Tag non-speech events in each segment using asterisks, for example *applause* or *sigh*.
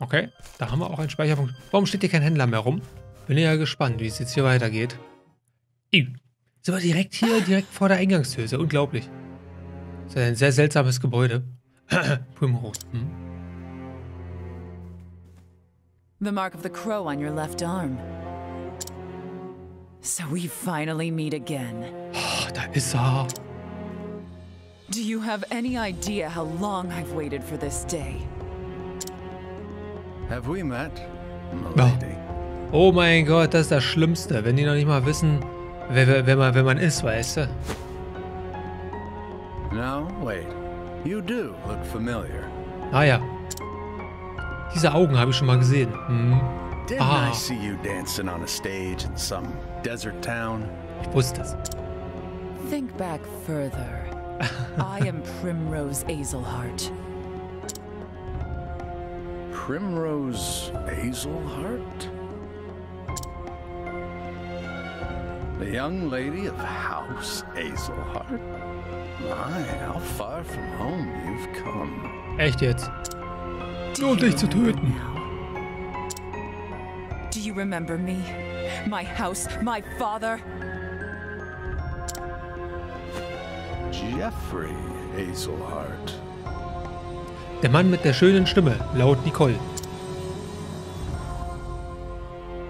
Okay, da haben wir auch einen Speicherpunkt. Warum steht hier kein Händler mehr rum? Bin ja gespannt, wie es jetzt hier weitergeht. Ih, sind wir direkt hier, direkt vor der Eingangstür. Unglaublich. Das ist ein sehr seltsames Gebäude. *clears throat* Primrose. Hm? The mark of the crow on your left arm. So we finally meet again. Oh, da ist er. Do you have any idea how long I've waited for this day? Have we met, Oh. milady? oh mein Gott, das ist das Schlimmste. Wenn die noch nicht mal wissen, wer, wer, wer, man, wer man ist, weißt du? No, wait. You do look familiar. Ah ja. Diese Augen habe ich schon mal gesehen. Hm, Didn't Ah. I see you dancing on a stage in some desert town? ich wusste es. Think back further. *laughs* I am Primrose Azelhart. Primrose Hazelheart? The young lady of House Hazelheart? My, how far from home you've come. Echt jetzt? Um Do Nur dich zu töten. Do you remember me? My house, my father? Jeffrey Hazelheart. Der Mann mit der schönen Stimme, laut Nicole.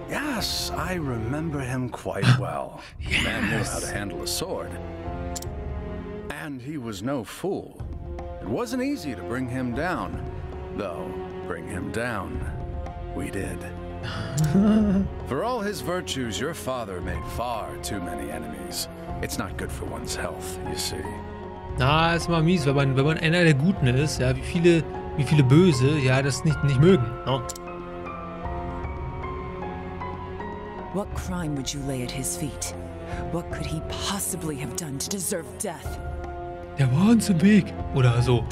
Yes, I remember him quite well. The Man knew how to handle a sword. And he was no fool. It wasn't easy to bring him down. Though, bring him down, we did. *laughs* for all his virtues, your father made far too many enemies. It's not good for one's health, you see. Na, ist mal mies, wenn man, wenn man einer der Guten ist, ja, wie viele, wie viele Böse, ja, das nicht, nicht mögen. Ne? What crime would you lay at his feet? What could he possibly have done to deserve death? Der war uns im Weg. Oder so.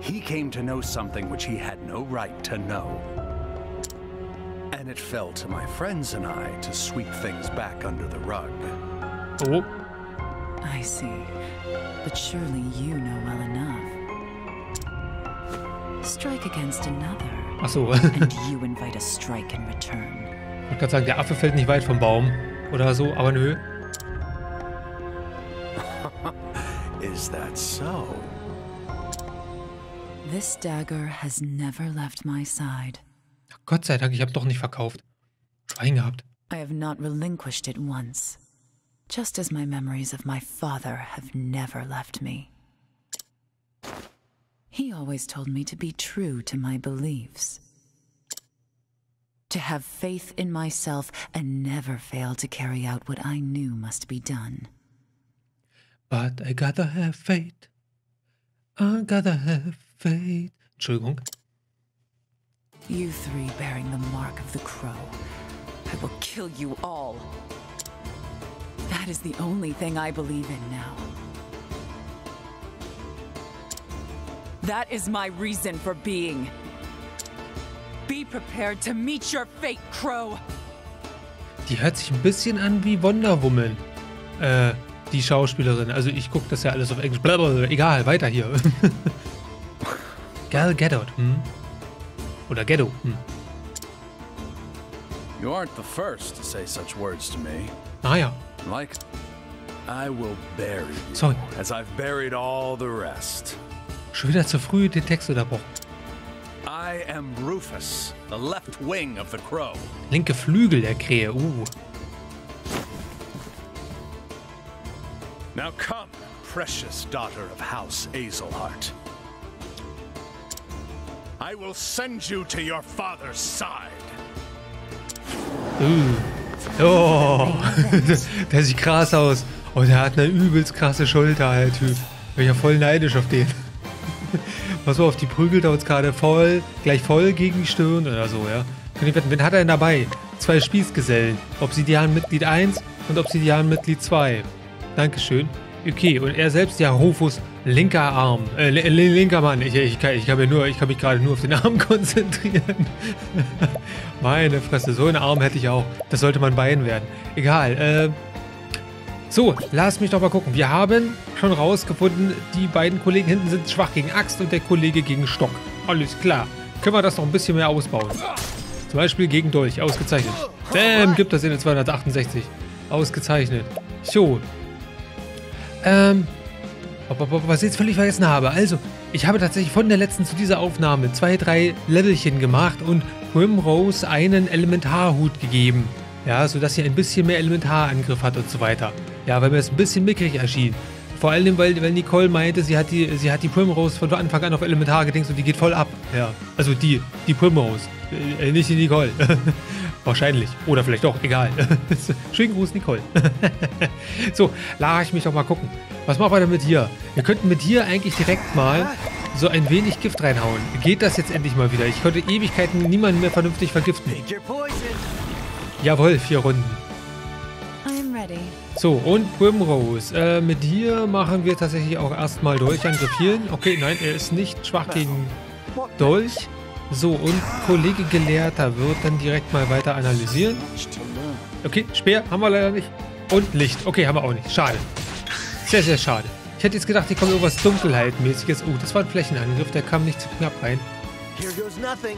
He came to know something which he had no right to know. And it fell to my friends and I to sweep things back under the rug. Oh, I see. But surely you know well enough. Strike against another, ach so. and you invite a strike in return. Ich wollte gerade sagen, der Affe fällt nicht weit vom Baum. Oder so, aber nö. *laughs* Is that so? This dagger has never left my side. Gott sei Dank, ich habe doch nicht verkauft. Schwein gehabt. I have not relinquished it once, just as my memories of my father have never left me. He always told me to be true to my beliefs, to have faith in myself and never fail to carry out what I knew must be done. But I gotta have faith. I gotta have faith. Entschuldigung. You three bearing the mark of the crow, I will kill you all. That is the only thing I believe in now. That is my reason for being. Be prepared to meet your fate, Crow. Die hört sich ein bisschen an wie Wonder Woman. Äh, die Schauspielerin. Also ich gucke das ja alles auf Englisch. Blablabla. Egal, weiter hier. *laughs* Gal Gadot. Hm? Oder Ghetto. Hm. You aren't the first to say such words to me. Ah ja. Like, I will bury you, Sorry. as I've buried all the rest. Schon wieder zu früh den Text unterbrochen. I am Rufus, the left wing of the crow. Linke Flügel der Krähe. Uh. Now come, precious daughter of House Azelhart. I will send you to your father's side. Uh. Oh. *laughs* der sieht krass aus. Oh, der hat eine übelst krasse Schulter, der Typ. Bin ja voll neidisch auf den. *laughs* Pass auf, die prügelt uns gerade voll, gleich voll gegen die Stirn oder so, ja. Kann ich wetten, wen hat er denn dabei? Zwei Spießgesellen. Obsidian-Mitglied 1 und Obsidian-Mitglied 2. Dankeschön. Okay, und er selbst, ja, Rufus, linker Arm. Äh, li- li- linker Mann. Ich, ich, kann, ich, kann mir nur, ich kann mich gerade nur auf den Arm *laughs* konzentrieren. Meine Fresse, so einen Arm hätte ich auch. Das sollte mein Bein werden. Egal, äh. So, lass mich doch mal gucken. Wir haben schon rausgefunden, die beiden Kollegen hinten sind schwach gegen Axt und der Kollege gegen Stock. Alles klar. können wir das noch ein bisschen mehr ausbauen. Zum Beispiel gegen Dolch. Ausgezeichnet. Bam, gibt das in der 268. Ausgezeichnet. So. Ähm. Was ich jetzt völlig vergessen habe. Also, ich habe tatsächlich von der letzten zu dieser Aufnahme zwei, drei Levelchen gemacht und Primrose einen Elementarhut gegeben. Ja, sodass sie ein bisschen mehr Elementarangriff hat und so weiter. Ja, weil mir das ein bisschen mickrig erschien. Vor allem, weil, weil Nicole meinte, sie hat, die, sie hat die Primrose von Anfang an auf Elementar gedingst und die geht voll ab. Ja, also die, die Primrose. Äh, nicht die Nicole. *laughs* Wahrscheinlich. Oder vielleicht auch, egal. *laughs* Schönen Gruß, Nicole. *laughs* so, lass ich mich doch mal gucken. Was machen wir denn mit hier? Wir könnten mit hier eigentlich direkt mal so ein wenig Gift reinhauen. Geht das jetzt endlich mal wieder? Ich konnte Ewigkeiten niemanden mehr vernünftig vergiften. Jawohl, vier Runden. So, und Primrose. Äh, mit dir machen wir tatsächlich auch erstmal Dolchangriff hier. Okay, nein, er ist nicht schwach gegen Dolch. So, und Kollege Gelehrter wird dann direkt mal weiter analysieren. Okay, Speer haben wir leider nicht. Und Licht. Okay, haben wir auch nicht. Schade. Sehr, sehr schade. Ich hätte jetzt gedacht, hier kommt irgendwas Dunkelheitmäßiges. Oh, das war ein Flächenangriff. Der kam nicht zu knapp rein.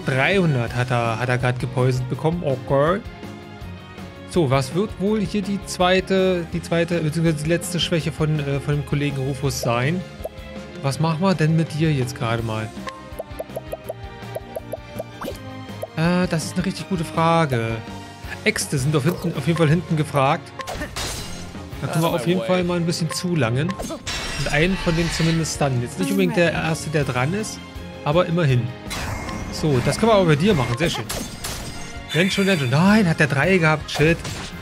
300 hat er, hat er gerade gepoisont bekommen. Okay. So, was wird wohl hier die zweite, die zweite, beziehungsweise die letzte Schwäche von, äh, von dem Kollegen Rufus sein? Was machen wir denn mit dir jetzt gerade mal? Äh, das ist eine richtig gute Frage. Äxte sind auf, hinten, auf jeden Fall hinten gefragt. Da können wir auf jeden Fall mal ein bisschen zulangen. Und einen von denen zumindest dann. Jetzt nicht unbedingt der erste, der dran ist, aber immerhin. So, das können wir aber bei dir machen. Sehr schön. Wenn schon, wenn schon. Nein, hat der drei gehabt. Shit.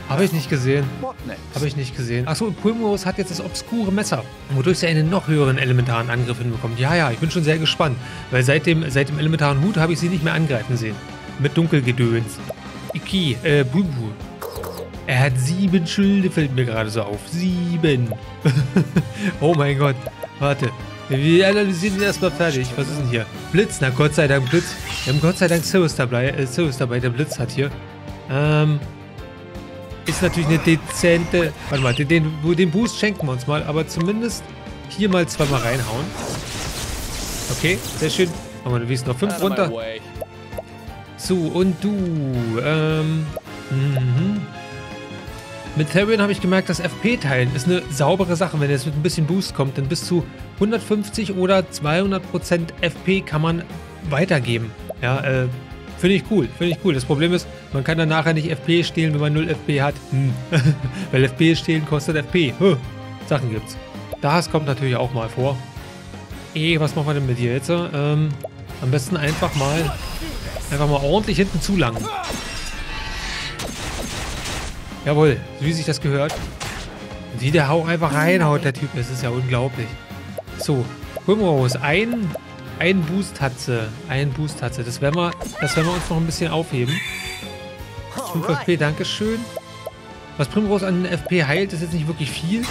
Habe ich nicht gesehen. Habe ich nicht gesehen. Achso, Pulmos hat jetzt das obskure Messer, wodurch sie einen noch höheren elementaren Angriff hinbekommt. Ja, ja, ich bin schon sehr gespannt. Weil seit dem, seit dem elementaren Hut habe ich sie nicht mehr angreifen sehen. Mit Dunkelgedöns. Iki, äh, Bubu. Er hat sieben Schilde, fällt mir gerade so auf. Sieben. *laughs* oh mein Gott. Warte. Wir analysieren ihn erstmal fertig. Was ist denn hier? Blitz. Na Gott sei Dank Blitz. Wir haben Gott sei Dank Sirius dabei. Äh, Sirius dabei, der Blitz hat hier. Ähm. Ist natürlich eine dezente. Warte mal, den, den Boost schenken wir uns mal. Aber zumindest hier mal zweimal reinhauen. Okay, sehr schön. Machen wir, wie ist noch? Fünf runter. So, und du. Ähm. Mhm. Mit Therion habe ich gemerkt, das FP-Teilen ist eine saubere Sache. Wenn jetzt mit ein bisschen Boost kommt, dann bis zu 150 oder 200% FP kann man weitergeben. Ja, äh, finde ich cool, finde ich cool. Das Problem ist, man kann dann nachher nicht FP stehlen, wenn man 0 FP hat. Hm. *laughs* Weil FP stehlen kostet FP. Huh. Sachen gibt's. Das kommt natürlich auch mal vor. Eh, was machen wir denn mit dir jetzt? Ähm, am besten einfach mal einfach mal ordentlich hinten zulangen. Jawohl, wie sich das gehört. Wie der Hau einfach reinhaut, der Typ. Das ist ja unglaublich. So, Primrose, ein, ein Boost hat sie. Ein Boost hat sie. Das werden, wir, das werden wir uns noch ein bisschen aufheben. 5 FP, Dankeschön. Was Primrose an FP heilt, ist jetzt nicht wirklich viel.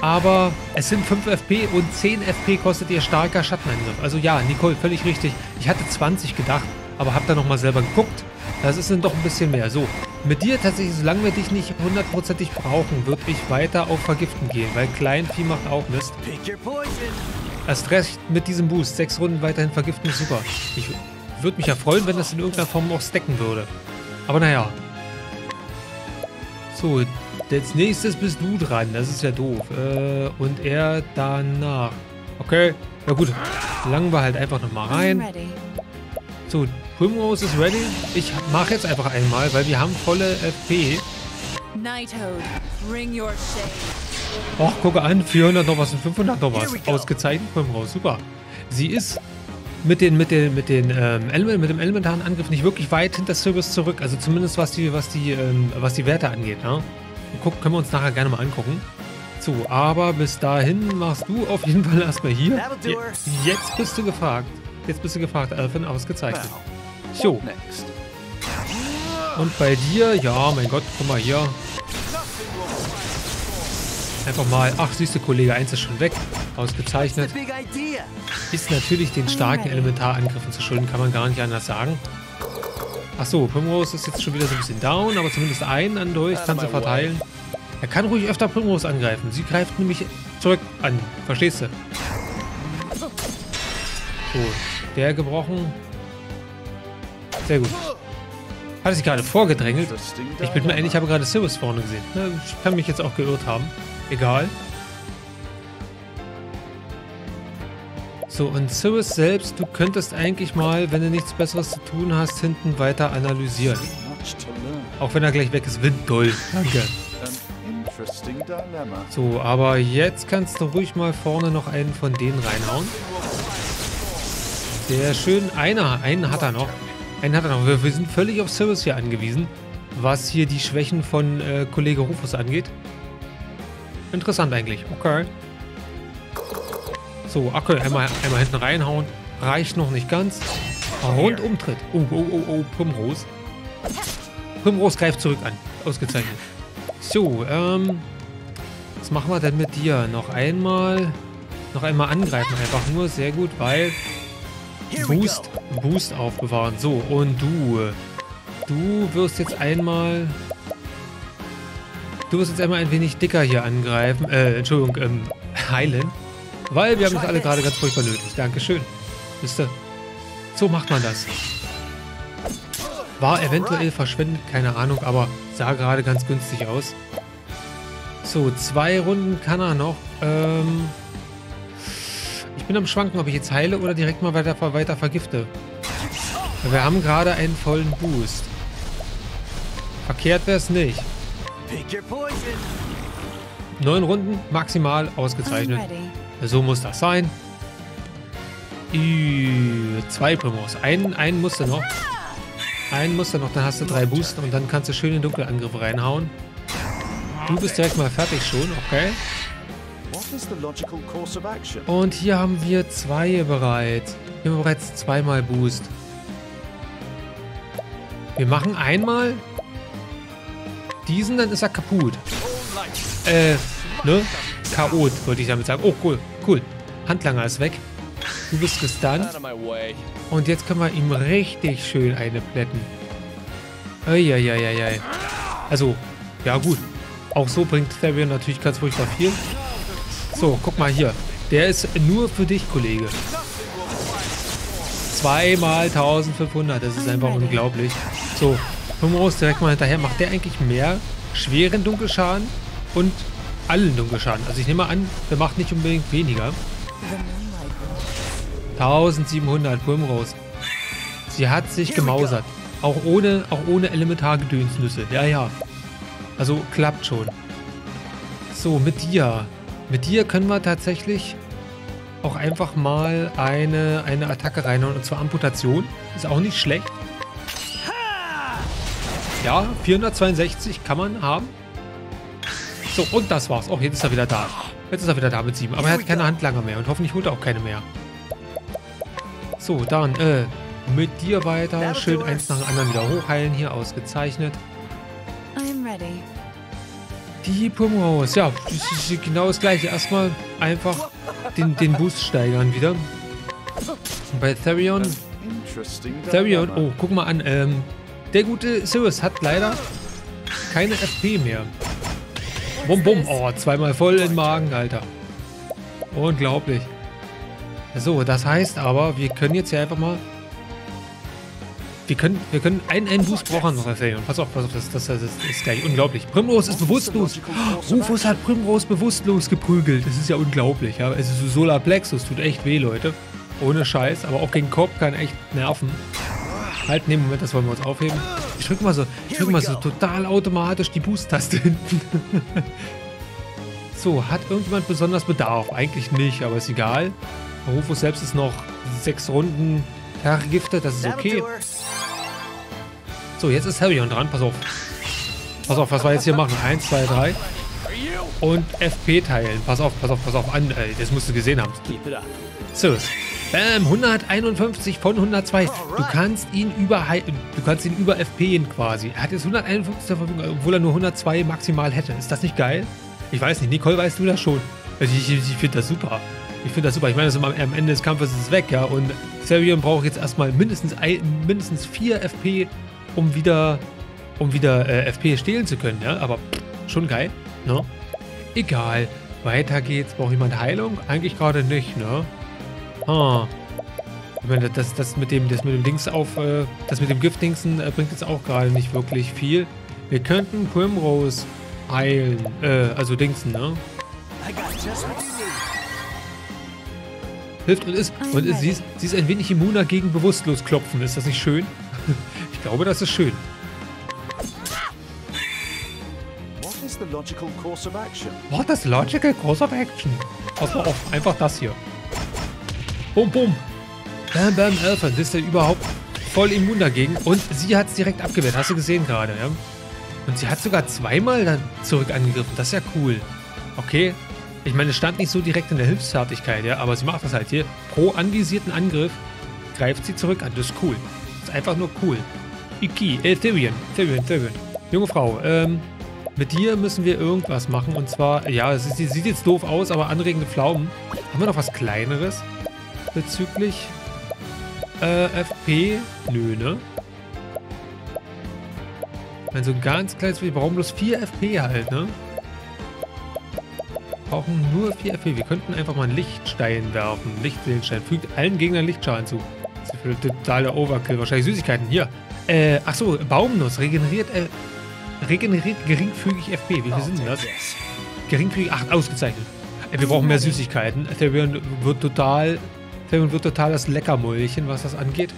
Aber es sind 5 FP und 10 FP kostet ihr starker Schattenangriff. Also ja, Nicole, völlig richtig. Ich hatte 20 gedacht, aber hab da nochmal selber geguckt. Das ist dann doch ein bisschen mehr. So, mit dir tatsächlich, solange wir dich nicht hundertprozentig brauchen, würde ich weiter auf Vergiften gehen, weil Kleinvieh macht auch Mist. Erst recht mit diesem Boost. Sechs Runden weiterhin vergiften ist super. Ich würde mich ja freuen, wenn das in irgendeiner Form auch stacken würde. Aber naja. So, als nächstes bist du dran. Das ist ja doof. Äh, und er danach. Okay. Ja gut. Langen wir halt einfach nochmal rein. So, Primrose ist ready. Ich mache jetzt einfach einmal, weil wir haben volle FP. Och, gucke an, 400 noch was und 500 noch was. Ausgezeichnet, Primrose, super. Sie ist mit, den, mit, den, mit, den, ähm, Element, mit dem elementaren Angriff nicht wirklich weit hinter Service zurück. Also zumindest was die, was die, ähm, was die Werte angeht. Ne? Guck, können wir uns nachher gerne mal angucken. So, aber bis dahin machst du auf jeden Fall erstmal hier. Jetzt bist du gefragt. Jetzt bist du gefragt, Elfin, ausgezeichnet. So. Und bei dir, ja, mein Gott, guck mal hier. Einfach mal, ach siehst du, Kollege 1 ist schon weg. Ausgezeichnet. Ist natürlich den starken Elementarangriffen zu schulden, kann man gar nicht anders sagen. Achso, Primrose ist jetzt schon wieder so ein bisschen down, aber zumindest einen an durch kann sie verteilen. Er kann ruhig öfter Primrose angreifen. Sie greift nämlich zurück an. Verstehst du? So, der gebrochen. Sehr gut. Hat er sich gerade vorgedrängelt? Ich bin mir eigentlich, habe gerade Sirius vorne gesehen. Ne, ich kann mich jetzt auch geirrt haben. Egal. So, und Sirius selbst, du könntest eigentlich mal, wenn du nichts Besseres zu tun hast, hinten weiter analysieren. Auch wenn er gleich weg ist. Windgold. Danke. *laughs* So, aber jetzt kannst du ruhig mal vorne noch einen von denen reinhauen. Sehr schön. Einer, einen hat er noch. Einen hat er noch. Wir, wir sind völlig auf Service hier angewiesen, was hier die Schwächen von äh, Kollege Rufus angeht. Interessant eigentlich. Okay. So, okay, einmal, einmal hinten reinhauen. Reicht noch nicht ganz. Rundumtritt. Oh, oh, oh, oh, Primrose. Primrose greift zurück an. Ausgezeichnet. So, ähm... Was machen wir denn mit dir? Noch einmal... Noch einmal angreifen einfach nur. Sehr gut, weil... Boost, Boost aufbewahren. So, und du. Du wirst jetzt einmal... Du wirst jetzt einmal ein wenig dicker hier angreifen. Äh, Entschuldigung, ähm, *laughs* heilen. Weil wir haben das alle gerade ganz furchtbar nötig. Dankeschön. Wisst ihr? So macht man das. War eventuell verschwendet, keine Ahnung, aber sah gerade ganz günstig aus. So, zwei Runden kann er noch. Ähm, ich bin am Schwanken, ob ich jetzt heile oder direkt mal weiter, weiter vergifte. Wir haben gerade einen vollen Boost. Verkehrt wäre es nicht. Neun Runden maximal ausgezeichnet. So muss das sein. Zwei Primos. Einen, einen musst du noch. Einen musst du noch, dann hast du drei Booster und dann kannst du schön den Dunkelangriff reinhauen. Du bist direkt mal fertig schon, okay. Und hier haben wir zwei bereits. Hier haben wir bereits zweimal Boost. Wir machen einmal diesen, dann ist er kaputt. Äh, ne? K.O. wollte ich damit sagen. Oh, cool, cool. Handlanger ist weg. Du bist gestunt. Und jetzt können wir ihm richtig schön eine plätten. Eieieiei. Also, ja gut. Auch so bringt Therion natürlich ganz furchtbar viel. So, guck mal hier. Der ist nur für dich, Kollege. Zweimal 1500. Das ist einfach unglaublich. So, Humorus direkt mal hinterher. Macht der eigentlich mehr schweren Dunkelschaden und allen Dunkelschaden? Also ich nehme an, der macht nicht unbedingt weniger. 1700 Primrose. Sie hat sich gemausert. Auch ohne, auch ohne Elementargedönsnüsse. Ja, ja. Also klappt schon. So, mit dir. Mit dir können wir tatsächlich auch einfach mal eine, eine Attacke reinhauen. Und zwar Amputation. Ist auch nicht schlecht. Ja, 462 kann man haben. So, und das war's. Oh, jetzt ist er wieder da. Jetzt ist er wieder da mit 7. Aber er hat keine Handlanger mehr. Und hoffentlich holt er auch keine mehr. So, dann, äh, mit dir weiter. Schön eins nach dem anderen wieder hochheilen hier. Ausgezeichnet. Die Pumhaus. Ja, genau das gleiche. Erstmal einfach den, den Boost steigern wieder. Bei Therion. Therion, oh, guck mal an. Ähm, der gute Sirius hat leider keine FP mehr. Bum, bum. Oh, zweimal voll in den Magen, Alter. Unglaublich. So, das heißt aber, wir können jetzt hier einfach mal wir können, wir können einen, einen Boost brauchen noch erzählen. Pass auf, pass auf, das, das, das, ist gleich unglaublich. Primrose ist bewusstlos. Rufus hat Primrose bewusstlos geprügelt. Das ist ja unglaublich. Ja? Es ist so Solar Plexus, tut echt weh, Leute. Ohne Scheiß, aber auch gegen Kopf kann echt nerven. Halt, nee, Moment, das wollen wir uns aufheben. Ich drücke mal so, ich drücke mal so total automatisch die Boost-Taste hinten. *laughs* so, hat irgendjemand besonders Bedarf? Eigentlich nicht, aber ist egal. Rufus selbst ist noch sechs Runden vergiftet, das ist okay. So, jetzt ist Harryon dran. Pass auf. Pass auf, was wir jetzt hier machen. Eins, zwei, drei. Und FP teilen. Pass auf, pass auf, pass auf an. Ey, das musst du gesehen haben. So. Bam, 151 von 102. Du kannst ihn über du kannst ihn über FP quasi. Er hat jetzt 151 zur Verfügung, obwohl er nur 102 maximal hätte. Ist das nicht geil? Ich weiß nicht. Nicole, weißt du das schon? Also ich, ich, ich finde das super. Ich finde das super. Ich meine, also am Ende des Kampfes ist es weg, ja. Und Serion braucht jetzt erstmal mindestens, mindestens 4 FP um wieder, um wieder äh, FP stehlen zu können, ja. Aber pff, schon geil, ne? Egal. Weiter geht's. Braucht jemand Heilung? Eigentlich gerade nicht, ne? Ah. Ich meine, das, das, mit dem, das mit dem Dings auf, äh, das mit dem Giftdingsen äh, bringt jetzt auch gerade nicht wirklich viel. Wir könnten Primrose heilen, äh, also Dingsen, ne? Hilft und ist, und ist, sie, ist, sie ist ein wenig immuner gegen Bewusstlos-Klopfen. Ist das nicht schön? *laughs* ich glaube, das ist schön. What is the logical course of action? What is logical course of action? Pass mal auf, einfach das hier. Bum, bum. Bam, bam, Elfern. Ist er überhaupt voll immun dagegen. Und sie hat es direkt abgewehrt. Hast du gesehen gerade, ja? Und sie hat sogar zweimal dann zurück angegriffen. Das ist ja cool. Okay. Ich meine, es stand nicht so direkt in der Hilfsfertigkeit, ja, aber sie macht das halt hier. Pro anvisierten Angriff greift sie zurück an. Das ist cool. Das ist einfach nur cool. Iki, äh, Tyrion, Tyrion, Tyrion. Junge Frau, ähm, mit dir müssen wir irgendwas machen. Und zwar, ja, es ist, sieht jetzt doof aus, aber anregende Pflaumen. Haben wir noch was Kleineres bezüglich äh, FP? Nö, ne? Meine, so ein ganz kleines. Wir brauchen bloß 4 FP halt, ne? brauchen nur 4 FP. Wir könnten einfach mal einen Lichtstein werfen. Lichtseelenstein. Fügt allen Gegnern Lichtschaden zu. Das ist für totaler Overkill. Wahrscheinlich Süßigkeiten. Hier. Äh, achso, Baumnuss. Regeneriert, äh, regeneriert geringfügig FP. Wie viel sind denn das? Geringfügig 8. Ausgezeichnet. Äh, wir brauchen mehr Süßigkeiten. Therion wird total, Therion wird total das Leckermäulchen, was das angeht.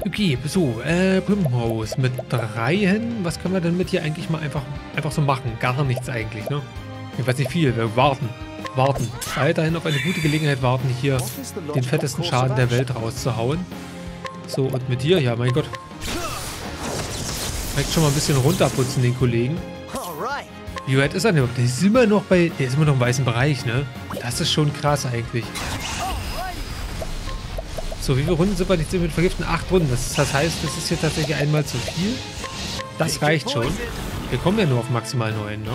Okay, so, äh, Primrose mit dreien. Was können wir denn mit hier eigentlich mal einfach, einfach so machen? Gar nichts eigentlich, ne? Ich weiß nicht viel. Wir warten. Warten. Weiterhin auf eine gute Gelegenheit warten, hier den fettesten Schaden der Welt rauszuhauen. So, und mit dir, ja, mein Gott. Direkt schon mal ein bisschen runterputzen, den Kollegen. Wie weit ist er denn? Der ist immer noch bei. Der ist immer noch im weißen Bereich, ne? Das ist schon krass eigentlich. So, wie viele Runden sind wir nicht mit Vergiften? Acht Runden. Das, das heißt, das ist hier tatsächlich einmal zu viel. Das reicht schon. Wir kommen ja nur auf maximal neun, ne?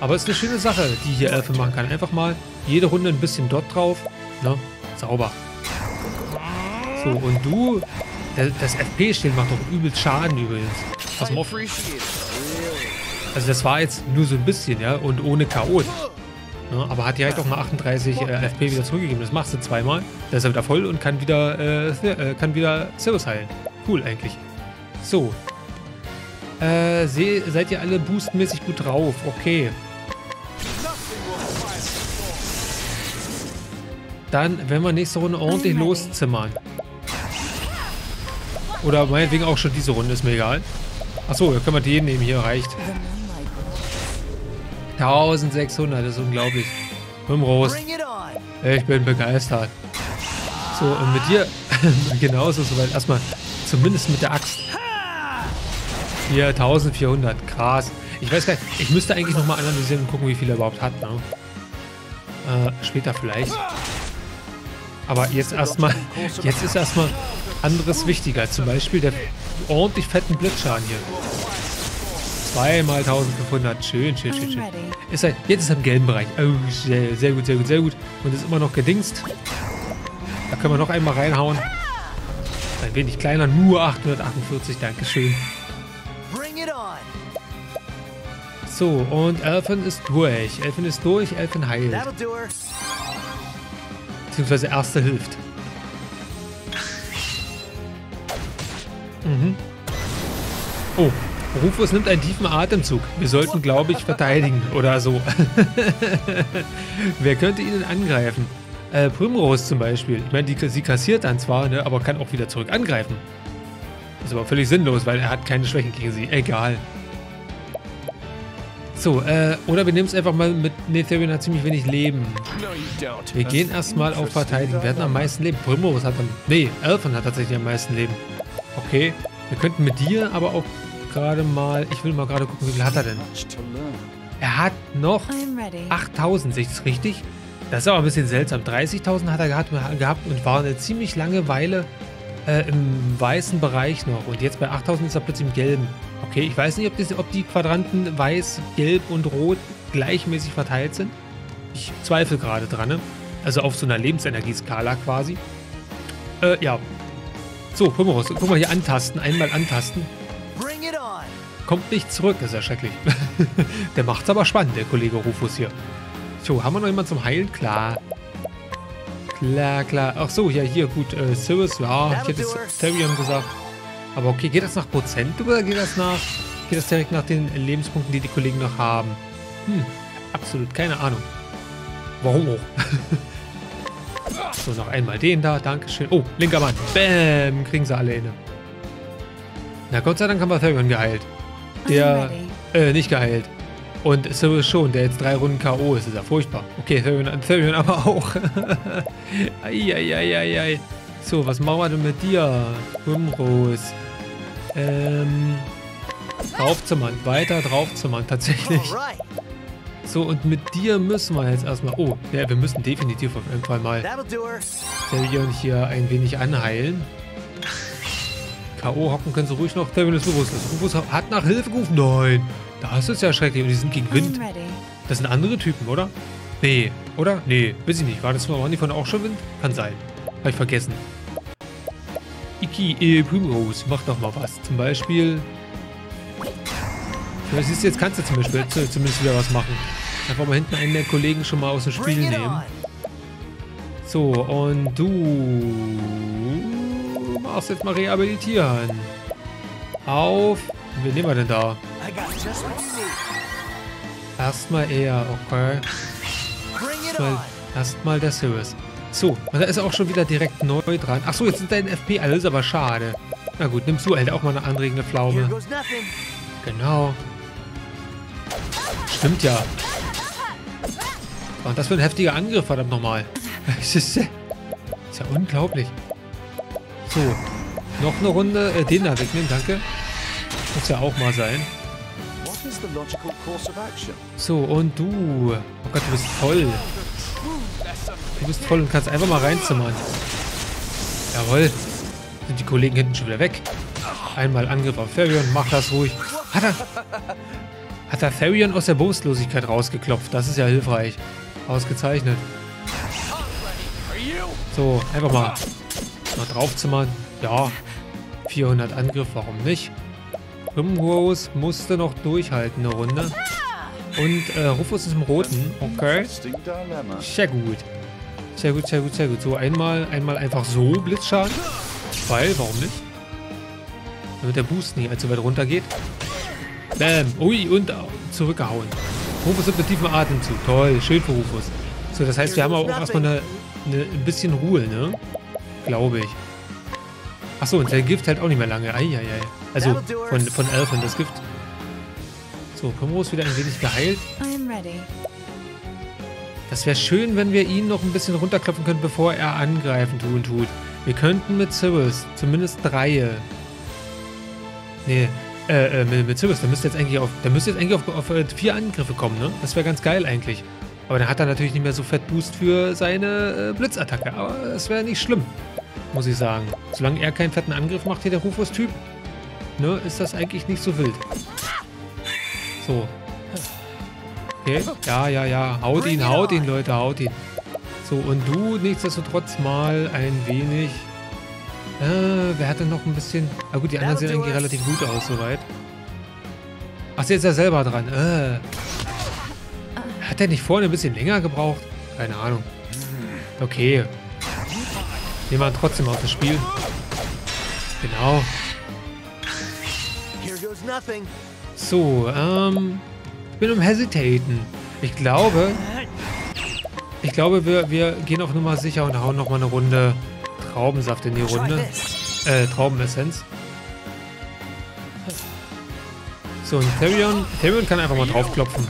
Aber es ist eine schöne Sache, die hier Elfe machen kann. Einfach mal jede Runde ein bisschen dort drauf. Ne? Sauber. So, und du... Das FP-Schild macht doch übelst Schaden übrigens. Auf. Also das war jetzt nur so ein bisschen, ja, und ohne K.O. Ne? Aber hat direkt auch mal 38 äh, FP wieder zurückgegeben. Das machst du zweimal. Da ist er wieder voll und kann wieder, äh, äh, kann wieder Cirrus heilen. Cool eigentlich. So. Äh, seid ihr alle boostmäßig gut drauf? Okay. Dann werden wir nächste Runde ordentlich loszimmern. Oder meinetwegen auch schon diese Runde, ist mir egal. Achso, da können wir den nehmen, hier reicht. 1600, das ist unglaublich. Primrose. Ich bin begeistert. So, und mit dir *laughs* genauso soweit. Erstmal, zumindest mit der Axt. Hier, 1400. Krass. Ich weiß gar nicht, ich müsste eigentlich nochmal analysieren und gucken, wie viel er überhaupt hat. Ne? Äh, später vielleicht. Aber jetzt erstmal, jetzt ist erstmal anderes wichtiger. Zum Beispiel der ordentlich fetten Blitzschaden hier. Zweimal 1500. Schön, schön, schön, schön. Ist er, jetzt ist er im gelben Bereich. Oh, sehr, sehr gut, sehr gut, sehr gut. Und ist immer noch gedingst. Da können wir noch einmal reinhauen. Ein wenig kleiner, nur 848. Dankeschön. So, und Elfen ist durch. Elfen ist durch, Elfen heilt. Beziehungsweise Erster hilft. Mhm. Oh, Rufus nimmt einen tiefen Atemzug. Wir sollten, glaube ich, verteidigen oder so. *laughs* Wer könnte ihn angreifen? Äh, Primrose zum Beispiel. Ich meine, die, sie kassiert dann zwar, ne, aber kann auch wieder zurück angreifen. Ist aber völlig sinnlos, weil er hat keine Schwächen gegen sie. Egal. So, äh, oder wir nehmen es einfach mal mit. Ne, Therion hat ziemlich wenig Leben. Wir gehen erstmal auf Verteidigen. Wir hatten am meisten Leben. Primrose hat am. Ne, Elfan hat tatsächlich am meisten Leben. Okay. Wir könnten mit dir aber auch gerade mal. Ich will mal gerade gucken, wie viel hat er denn? Er hat noch 8000, sehe ich das richtig? Das ist aber ein bisschen seltsam. 30.000 hat er gehabt, gehabt und war eine ziemlich lange Weile äh, im weißen Bereich noch. Und jetzt bei 8000 ist er plötzlich im gelben. Okay, ich weiß nicht, ob, das, ob die Quadranten weiß, gelb und rot gleichmäßig verteilt sind. Ich zweifle gerade dran. Ne? Also auf so einer Lebensenergieskala quasi. Äh, ja. So, mal, guck mal hier antasten. Einmal antasten. Kommt nicht zurück, ist ja schrecklich. *laughs* der macht's aber spannend, der Kollege Rufus hier. So, haben wir noch jemanden zum Heilen? Klar. Klar, klar. Ach so, ja, hier, gut. Äh, Cyrus, ja, ich hätte Therion gesagt. Aber okay, geht das nach Prozent oder geht das nach... Geht das direkt nach den Lebenspunkten, die die Kollegen noch haben? Hm, absolut keine Ahnung. Warum auch? *laughs* so, noch einmal den da. Dankeschön. Oh, linker Mann. Bäm, kriegen sie alle inne. Na, Gott sei Dank haben wir Therion geheilt. Der, äh, nicht geheilt. Und Cyrus schon, der jetzt drei Runden K.O. ist. ist ja furchtbar. Okay, Therion, Therion aber auch. *laughs* Eieieiei. So, was machen wir denn mit dir? Primrose. Ähm, draufzimmern. Weiter draufzimmern, tatsächlich. So, und mit dir müssen wir jetzt erstmal... Oh, ja, wir müssen definitiv auf jeden Fall mal Therion hier ein wenig anheilen. K.O. hocken können sie ruhig noch. Therion ist bewusstlos. Rufus hat nach Hilfe gerufen. Nein, das ist ja schrecklich. Und die sind gegen Wind. Das sind andere Typen, oder? Nee, oder? Nee, weiß ich nicht. War das waren die von auch schon Wind? Kann sein. Hab ich vergessen. Iki e Primrose macht noch mal was. Zum Beispiel... Ja, siehst du, jetzt kannst du zum Beispiel zumindest wieder was machen. Einfach mal hinten einen der Kollegen schon mal aus dem Spiel nehmen. So, und du machst jetzt mal rehabilitieren. Auf. Wen nehmen wir denn da? Erstmal er, okay. Erstmal, erstmal der Sirius. So, und da ist er auch schon wieder direkt neu dran. Achso, jetzt sind deine FP alles, aber schade. Na gut, nimmst du halt auch mal eine anregende Pflaume. Genau. Stimmt ja. Und das für ein heftiger Angriff, verdammt nochmal. *laughs* Das ist, ist ja unglaublich. So, noch eine Runde. Äh, den da wegnehmen, danke. Muss ja auch mal sein. So, und du. Oh Gott, du bist voll. Du bist voll und kannst einfach mal reinzimmern. Jawohl. Sind die Kollegen hinten schon wieder weg. Einmal Angriff auf Therion. Mach das ruhig. Hat er... Hat er Therion aus der Bewusstlosigkeit rausgeklopft. Das ist ja hilfreich. Ausgezeichnet. So, einfach mal, mal draufzimmern. Ja, 400 Angriff, warum nicht? Primrose musste noch durchhalten eine Runde. Und äh, Rufus ist im Roten. Okay. Sehr gut. Sehr gut, sehr gut, sehr gut. So, einmal, einmal einfach so Blitzschaden. Weil, warum nicht? Damit der Boost nicht allzu weit runter geht. Bam. Ui, und zurückgehauen. Rufus mit tiefem Atemzug. Toll, schön für Rufus. So, das heißt, wir haben auch erstmal eine, eine, ein bisschen Ruhe, ne? Glaube ich. Achso, und der Gift hält auch nicht mehr lange. Eieiei. Also von, von Elfen, das Gift. So, Primrose wieder ein wenig geheilt. Das wäre schön, wenn wir ihn noch ein bisschen runterklopfen könnten, bevor er angreifen tun tut. Wir könnten mit Cyrus zumindest drei. Nee, äh, äh, mit, mit Cyrus, der müsste jetzt eigentlich auf, der müsste jetzt eigentlich auf, auf, auf vier Angriffe kommen, ne? Das wäre ganz geil eigentlich. Aber dann hat er natürlich nicht mehr so fett Boost für seine äh, Blitzattacke. Aber es wäre nicht schlimm, muss ich sagen. Solange er keinen fetten Angriff macht, hier der Rufus-Typ, ne, ist das eigentlich nicht so wild. So. Okay, ja, ja, ja. Haut ihn, haut ihn, Leute, haut ihn. So, und du nichtsdestotrotz mal ein wenig... Äh, wer hatte noch ein bisschen... Na gut, die anderen sehen eigentlich relativ gut aus, soweit. Ach, jetzt ist er selber dran. Äh. Hat der nicht vorne ein bisschen länger gebraucht? Keine Ahnung. Okay. Nehmen wir trotzdem auf das Spiel. Genau. So, ähm... Ich bin im Hesitaten. Ich glaube... Ich glaube, wir, wir gehen auf Nummer sicher und hauen nochmal eine Runde Traubensaft in die Runde. Äh, Traubenessenz. So, und Therion, Therion kann einfach mal draufklopfen.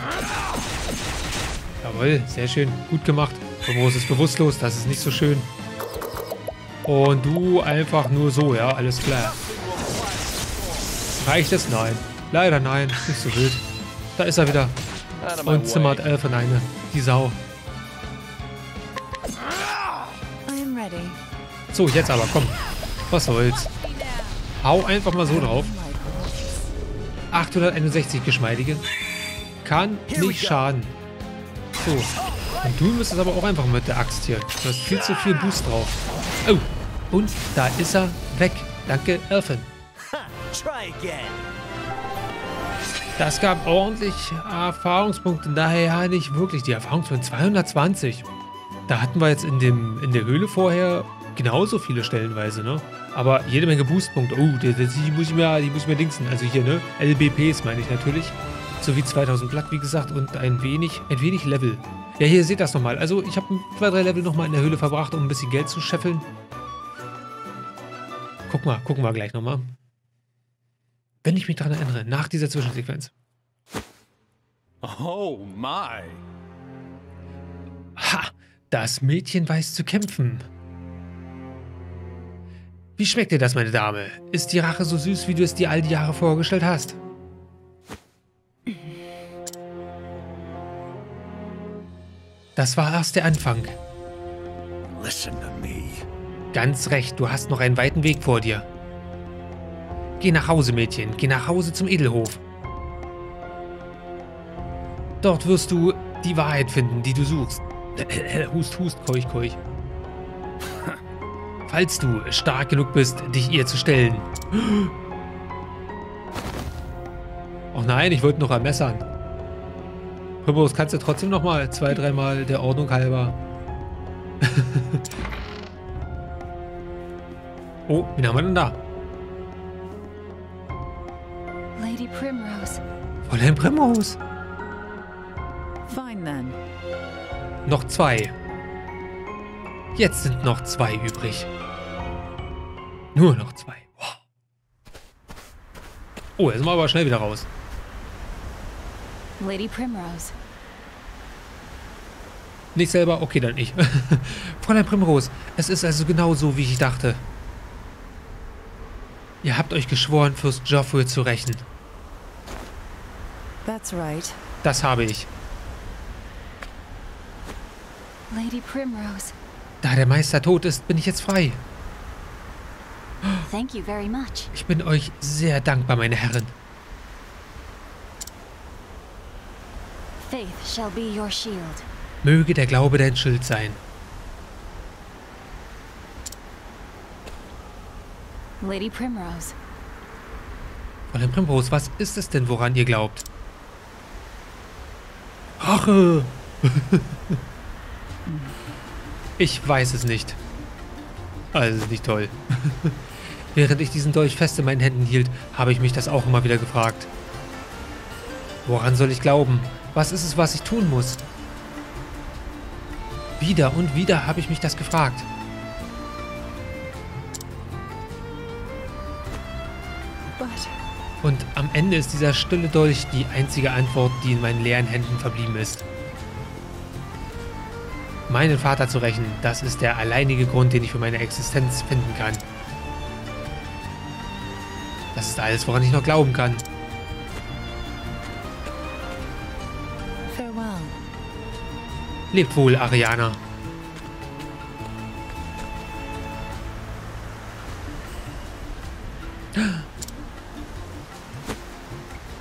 Jawohl, sehr schön. Gut gemacht. Ramos ist bewusstlos, das ist nicht so schön. Und du einfach nur so, ja, alles klar. Reicht es? Nein. Leider nein, nicht so wild. Da ist er wieder. Und zimmert Elfen eine. Die Sau. So, jetzt aber, komm. Was soll's. Hau einfach mal so drauf. 861 geschmeidige. Kann nicht schaden. So. Und du müsstest aber auch einfach mit der Axt hier. Du hast viel zu viel Boost drauf. Oh. Und da ist er weg. Danke, Elfen. Das gab ordentlich Erfahrungspunkte. Daher nicht wirklich die Erfahrungspunkte. 220. Da hatten wir jetzt in, dem, in der Höhle vorher genauso viele stellenweise, ne? Aber jede Menge Boostpunkte. Oh, die, die, die, muss ich mir, die muss ich mir dingsen. Also hier, ne? LBPs meine ich natürlich. Sowie 2000 Blatt, wie gesagt, und ein wenig, ein wenig Level. Ja, hier seht das nochmal. Also ich habe zwei, drei Level nochmal in der Höhle verbracht, um ein bisschen Geld zu scheffeln. Guck mal, gucken wir gleich nochmal. Wenn ich mich daran erinnere, nach dieser Zwischensequenz. Oh my. Ha! Das Mädchen weiß zu kämpfen. Wie schmeckt dir das, meine Dame? Ist die Rache so süß, wie du es dir all die Jahre vorgestellt hast? Das war erst der Anfang. Ganz recht, du hast noch einen weiten Weg vor dir. Geh nach Hause, Mädchen. Geh nach Hause zum Edelhof. Dort wirst du die Wahrheit finden, die du suchst. *clears throat* hust, hust, keuch, keuch. *laughs* Falls du stark genug bist, dich ihr zu stellen. *gasps* Och nein, ich wollte noch ermessern. Primrose, kannst du trotzdem noch mal zwei, dreimal der Ordnung halber. *laughs* oh, wen haben wir denn da? Fräulein Primrose. Fine then. Noch zwei. Jetzt sind noch zwei übrig. Nur noch zwei. Wow. Oh, jetzt sind wir aber schnell wieder raus. Lady Primrose. Nicht selber? Okay, dann ich. *laughs* Fräulein Primrose, es ist also genau so, wie ich dachte. Ihr habt euch geschworen, Fürst Joffrey zu rächen. That's right. Das habe ich. Lady Primrose. Da der Meister tot ist, bin ich jetzt frei. Thank you very much. Ich bin euch sehr dankbar, meine Herren. Faith shall be your shield. Möge der Glaube dein Schild sein. Lady Primrose. Fräulein Primrose, was ist es denn, woran ihr glaubt? Rache! ich weiß es nicht. Also nicht toll. Während ich diesen Dolch fest in meinen Händen hielt, habe ich mich das auch immer wieder gefragt. Woran soll ich glauben? Was ist es, was ich tun muss? Wieder und wieder habe ich mich das gefragt. Ende ist dieser stille Dolch die einzige Antwort, die in meinen leeren Händen verblieben ist. Meinen Vater zu rächen, das ist der alleinige Grund, den ich für meine Existenz finden kann. Das ist alles, woran ich noch glauben kann. farewell. Lebt wohl, Ariana.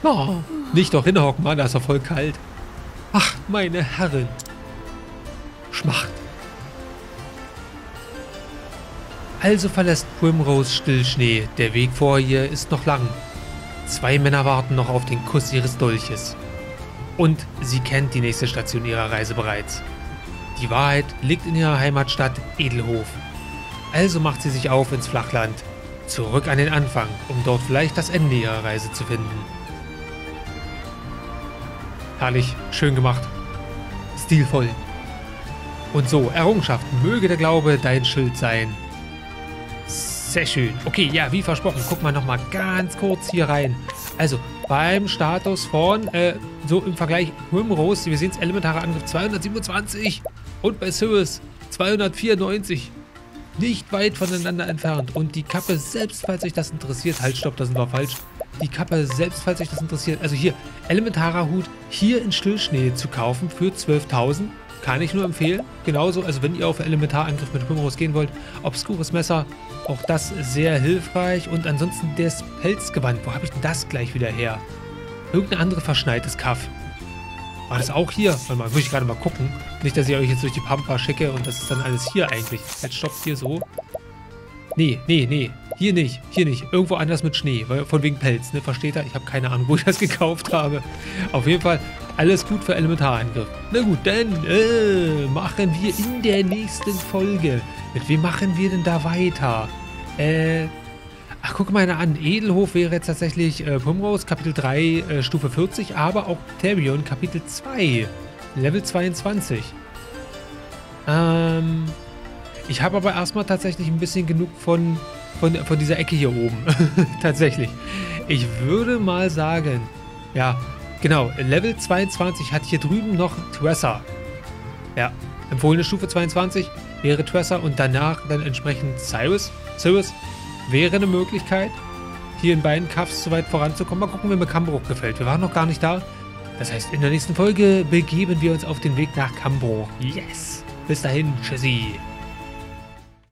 Oh, nicht doch hinhocken, Mann, das ist doch voll kalt. Ach, meine Herren. Schmacht. Also verlässt Primrose Stillschnee. Der Weg vor ihr ist noch lang. Zwei Männer warten noch auf den Kuss ihres Dolches. Und sie kennt die nächste Station ihrer Reise bereits. Die Wahrheit liegt in ihrer Heimatstadt Edelhof. Also macht sie sich auf ins Flachland. Zurück an den Anfang, um dort vielleicht das Ende ihrer Reise zu finden. Herrlich, schön gemacht. Stilvoll. Und so, Errungenschaften. Möge der Glaube dein Schild sein. Sehr schön. Okay, ja, wie versprochen, guck mal nochmal ganz kurz hier rein. Also, beim Status von, äh, so im Vergleich Primrose, wir sehen es, elementarer Angriff 227 und bei Sirius 294. Nicht weit voneinander entfernt. Und die Kappe, selbst falls euch das interessiert, halt, stopp, das war falsch. Die Kappe, selbst falls euch das interessiert, also hier, elementarer Hut hier in Stillschnee zu kaufen für 12.000. Kann ich nur empfehlen. Genauso, also wenn ihr auf Elementarangriff mit Primrose gehen wollt, obskures Messer, auch das sehr hilfreich. Und ansonsten das Pelzgewand, wo habe ich denn das gleich wieder her? Irgendein anderes verschneites Kaff. War das auch hier? Warte mal, muss ich gerade mal gucken. Nicht, dass ich euch jetzt durch die Pampa schicke und das ist dann alles hier eigentlich. Jetzt stoppt hier so. Nee, nee, nee. Hier nicht. Hier nicht. Irgendwo anders mit Schnee. Weil, von wegen Pelz, ne? Versteht ihr? Ich habe keine Ahnung, wo ich das *laughs* gekauft habe. Auf jeden Fall Alles gut für Elementarangriff. Na gut, dann äh, machen wir in der nächsten Folge. Mit wem machen wir denn da weiter? Äh, ach, guck mal einer an. Edelhof wäre jetzt tatsächlich äh, Primrose, Kapitel 3, äh, Stufe 40, aber auch Therion, Kapitel 2, Level 22. Ähm, ich habe aber erstmal tatsächlich ein bisschen genug von, von, von dieser Ecke hier oben. *laughs* tatsächlich. Ich würde mal sagen, ja, genau, Level 22 hat hier drüben noch Tressa. Ja, empfohlene Stufe 22 wäre Tressa und danach dann entsprechend Cyrus. Cyrus wäre eine Möglichkeit, hier in beiden Cuffs so weit voranzukommen. Mal gucken, wie mir Cambrook gefällt. Wir waren noch gar nicht da. Das heißt, in der nächsten Folge begeben wir uns auf den Weg nach Cambrook. Yes! Bis dahin, tschüssi!